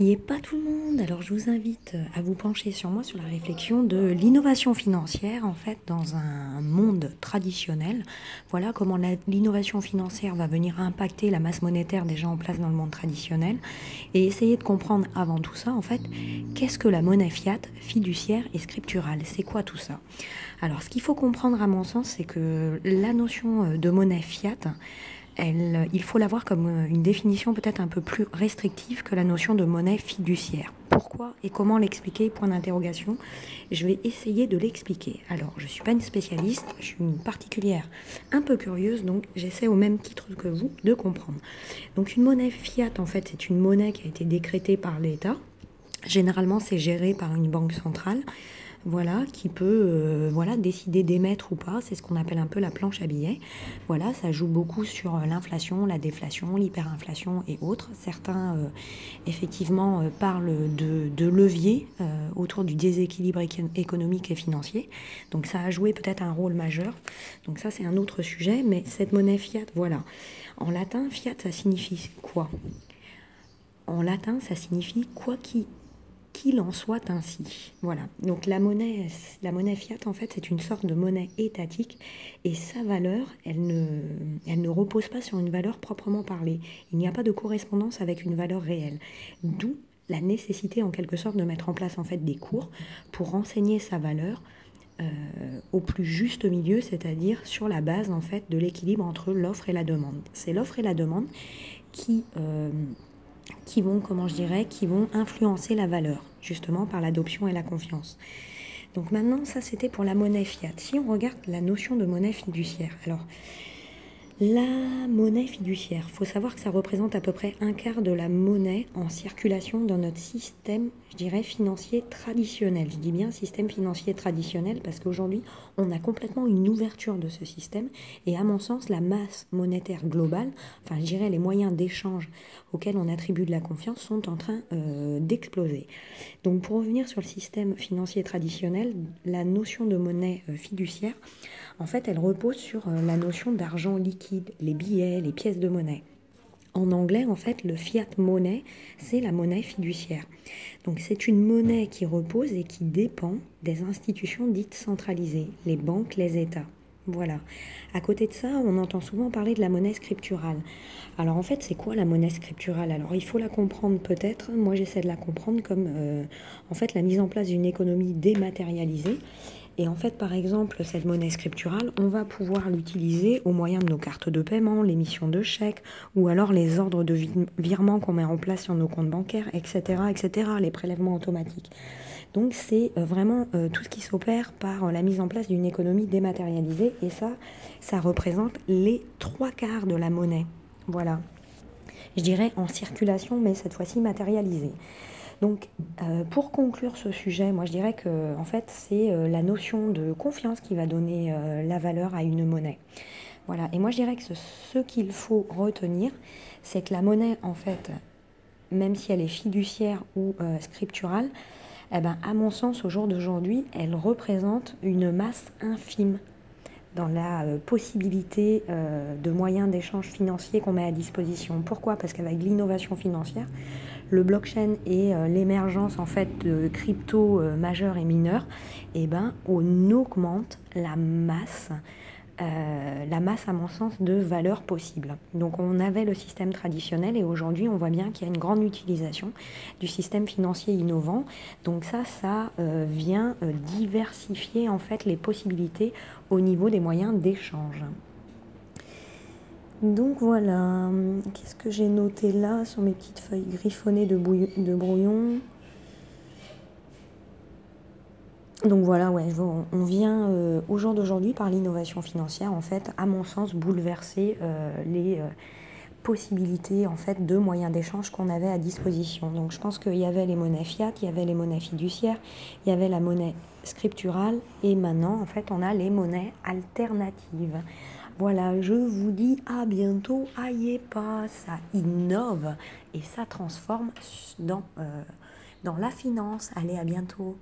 Il est pas tout le monde, alors je vous invite à vous pencher sur moi sur la réflexion de l'innovation financière en fait dans un monde traditionnel. Voilà comment l'innovation financière va venir impacter la masse monétaire déjà en place dans le monde traditionnel et essayer de comprendre avant tout ça en fait qu'est-ce que la monnaie fiat, fiduciaire et scripturale. C'est quoi tout ça? Alors ce qu'il faut comprendre à mon sens c'est que la notion de monnaie fiat il faut l'avoir comme euh, une définition peut-être un peu plus restrictive que la notion de monnaie fiduciaire. Pourquoi et comment l'expliquer? Point d'interrogation. Je vais essayer de l'expliquer. Alors, je ne suis pas une spécialiste, je suis une particulière un peu curieuse, donc j'essaie au même titre que vous de comprendre. Donc, une monnaie fiat, en fait, c'est une monnaie qui a été décrétée par l'État. Généralement, c'est géré par une banque centrale voilà, qui peut euh, voilà, décider d'émettre ou pas. C'est ce qu'on appelle un peu la planche à billets. Voilà, ça joue beaucoup sur euh, l'inflation, la déflation, l'hyperinflation et autres. Certains, euh, effectivement, parlent de, de levier autour du déséquilibre économique et financier. Donc ça a joué peut-être un rôle majeur. Donc ça, c'est un autre sujet. Mais cette monnaie fiat, voilà. En latin, fiat, ça signifie quoi? En latin, ça signifie quoi qui qu'il en soit ainsi. Voilà. Donc la monnaie, fiat, en fait, c'est une sorte de monnaie étatique et sa valeur, elle ne, elle ne repose pas sur une valeur proprement parlée. Il n'y a pas de correspondance avec une valeur réelle. D'où la nécessité, en quelque sorte, de mettre en place en fait des cours pour renseigner sa valeur euh, au plus juste milieu, c'est-à-dire sur la base en fait de l'équilibre entre l'offre et la demande. C'est l'offre et la demande qui euh, qui vont, comment je dirais, qui vont influencer la valeur, justement par l'adoption et la confiance. Donc maintenant, ça c'était pour la monnaie fiat. Si on regarde la notion de monnaie fiduciaire, alors la monnaie fiduciaire, il faut savoir que ça représente à peu près un quart de la monnaie en circulation dans notre système, je dirais, financier traditionnel. Je dis bien système financier traditionnel parce qu'aujourd'hui, on a complètement une ouverture de ce système et à mon sens, la masse monétaire globale, enfin je dirais les moyens d'échange auxquels on attribue de la confiance sont en train euh, d'exploser. Donc pour revenir sur le système financier traditionnel, la notion de monnaie euh, fiduciaire, en fait, elle repose sur euh, la notion d'argent liquide, les billets, les pièces de monnaie. En anglais, en fait, le fiat monnaie, c'est la monnaie fiduciaire. Donc c'est une monnaie qui repose et qui dépend des institutions dites centralisées, les banques, les États. Voilà. À côté de ça, on entend souvent parler de la monnaie scripturale. Alors en fait, c'est quoi la monnaie scripturale? Alors il faut la comprendre peut-être. Moi, j'essaie de la comprendre comme euh, en fait la mise en place d'une économie dématérialisée et en fait, par exemple, cette monnaie scripturale, on va pouvoir l'utiliser au moyen de nos cartes de paiement, l'émission de chèques, ou alors les ordres de virement qu'on met en place sur nos comptes bancaires, etc., etc., les prélèvements automatiques. Donc c'est euh, vraiment euh, tout ce qui s'opère par euh, la mise en place d'une économie dématérialisée, et ça, ça représente les trois quarts de la monnaie. Voilà. Je dirais en circulation, mais cette fois-ci matérialisée. Donc, euh, pour conclure ce sujet, moi je dirais que en fait c'est euh, la notion de confiance qui va donner euh, la valeur à une monnaie. Voilà. Et moi je dirais que ce, qu'il faut retenir, c'est que la monnaie, en fait, même si elle est fiduciaire ou scripturale, eh ben, à mon sens, au jour d'aujourd'hui, elle représente une masse infime dans la possibilité de moyens d'échange financiers qu'on met à disposition. Pourquoi? Parce qu'avec l'innovation financière, le blockchain et euh, l'émergence en fait de crypto euh, majeurs et mineurs, eh ben on augmente la masse. Euh, la masse, à mon sens, de valeurs possibles. Donc on avait le système traditionnel et aujourd'hui on voit bien qu'il y a une grande utilisation du système financier innovant. Donc ça, ça vient diversifier en fait les possibilités au niveau des moyens d'échange. Donc voilà, qu'est-ce que j'ai noté là sur mes petites feuilles griffonnées de, brouillon? Donc voilà, ouais, on vient euh, au jour d'aujourd'hui par l'innovation financière, en fait, à mon sens, bouleverser euh, les euh, possibilités en fait de moyens d'échange qu'on avait à disposition. Donc je pense qu'il y avait les monnaies fiat, il y avait les monnaies fiduciaires, il y avait la monnaie scripturale, et maintenant, en fait, on a les monnaies alternatives. Voilà, je vous dis à bientôt. Aïe pas, ça innove et ça transforme dans, euh, dans la finance. Allez, à bientôt.